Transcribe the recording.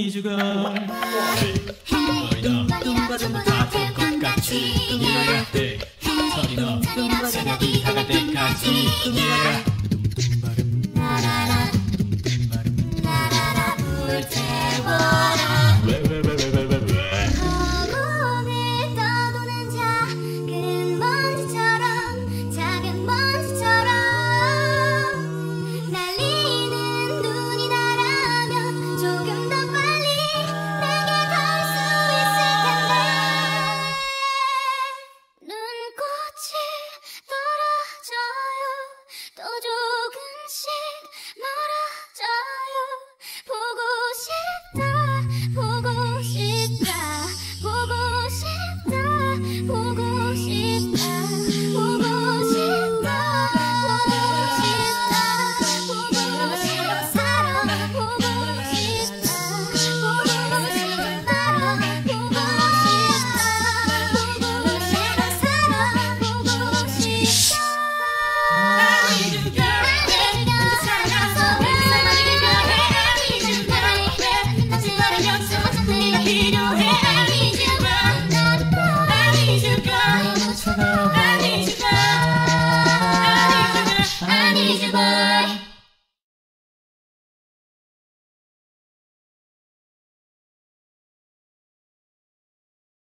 이 주간 뚱뚱과 전부 다될 것같이 뚱이라 때 터리너 뚱과 새벽이 다갈 때까지 나 보고